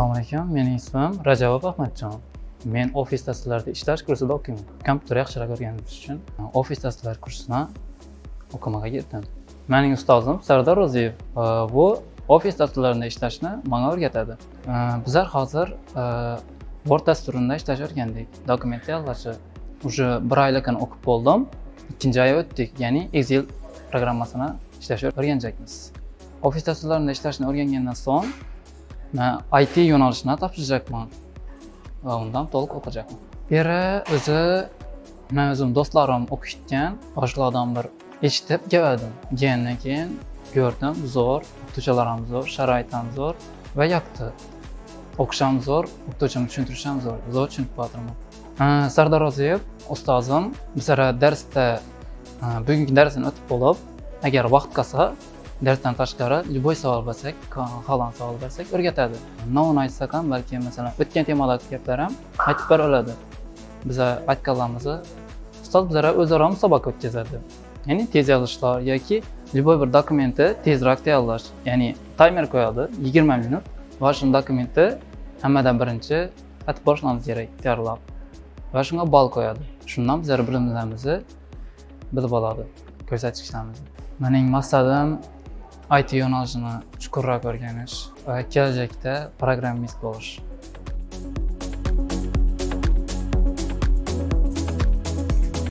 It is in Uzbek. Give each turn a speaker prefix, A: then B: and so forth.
A: assalomu alaykum mening ismim rajabov ahmadjon. Men ofis dasturlarida ishlash kursida o'qiyman. Kompyuter yaxshiroq o'rganish uchun ofis dasturlari kursini o'qimaga kirdim mening ustozim sardor ro'ziyev e, bu ofis dasturlarida ishlashni menga o'rgatadi. E, bizlar hozir e, word dasturida ishlash o'rgandik. Dokument tayyorlashni уже bir oyligini o'qib bo'ldim. Ikkinchi oy o'tdik ya'ni excel programmasini ishlashni o'rganacakmiz ofis dasturlarida ishlashni o'rgangandan so'ng man it yo'nalishini topshiracakman va undan to'liq o'qiyapman beri o'zi man o'zim do'stlarim o'qishgan boshqalardan bir eshitib keldim kelgandan keyin ko'rdim zo'r o'qituvchilar ham zo'r sharoit ham zo'r va yoqdi. O'qish ham zo'r o'qituvchim tushuntirish ham zo'r zo'r tushunib qolyapman sardor ro'ziyev ustozim bizlar darsda bugungi darsini o'tib bo'lib agar vaqt qolsa darsdan tashqari любой savol bersak xohlagan savol bersak o'rgatadi. Nomini aytsak ham balki masalan o'tgan temalardagi gaplar ham aytib bera oladi. Biza aytganlarimizni ustoz bizlarga o'zaro musobaqa o'tkazadi. Ya'ni tez yozishlar yoki любой bir dokumentni tezroq tayyorlash ya'ni taymer qo'yadi yigirma minut va shu dokumentni hammadan birinchi aytib borishimiz kerak tayyorlab. Va shunga ball qo'yadi. Shundan bizlar bilimlarimizni bilib oladi ko'rsatkichlarimizni. Mening maqsadim it yo'nalishini chuqurroq o'rganish va kelajakda programmist bo'lish.